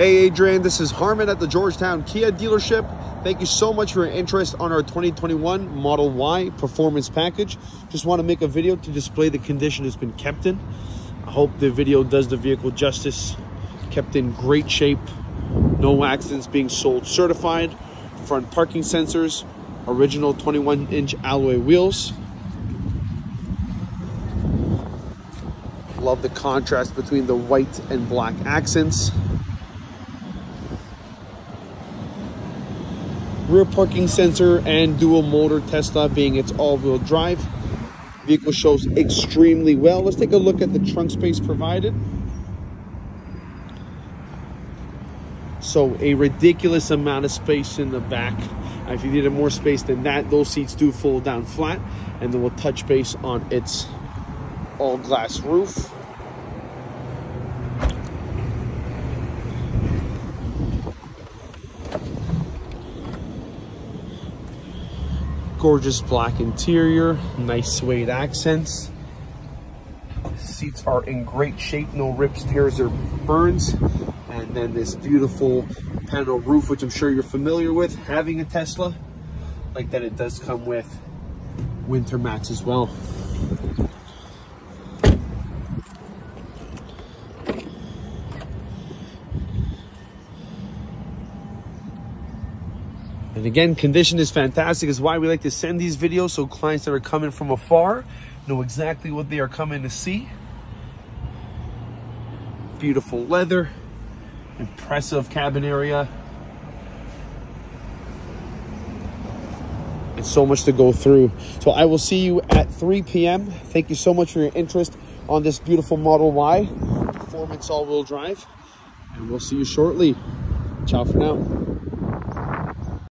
Hey Adrian, this is Harmon at the Georgetown Kia dealership. Thank you so much for your interest on our 2021 Model Y performance package. Just want to make a video to display the condition it's been kept in. I hope the video does the vehicle justice. Kept in great shape, no accidents being sold certified, front parking sensors, original 21 inch alloy wheels. Love the contrast between the white and black accents. Rear parking sensor and dual motor Tesla being its all-wheel drive. Vehicle shows extremely well. Let's take a look at the trunk space provided. So a ridiculous amount of space in the back. If you needed more space than that, those seats do fold down flat and then we'll touch base on its all glass roof. Gorgeous black interior, nice suede accents. Seats are in great shape, no rips, tears, or burns. And then this beautiful panel roof, which I'm sure you're familiar with, having a Tesla. Like that it does come with winter mats as well. And again, condition is fantastic. Is why we like to send these videos so clients that are coming from afar know exactly what they are coming to see. Beautiful leather, impressive cabin area. And so much to go through. So I will see you at 3 p.m. Thank you so much for your interest on this beautiful Model Y performance all-wheel drive. And we'll see you shortly. Ciao for now.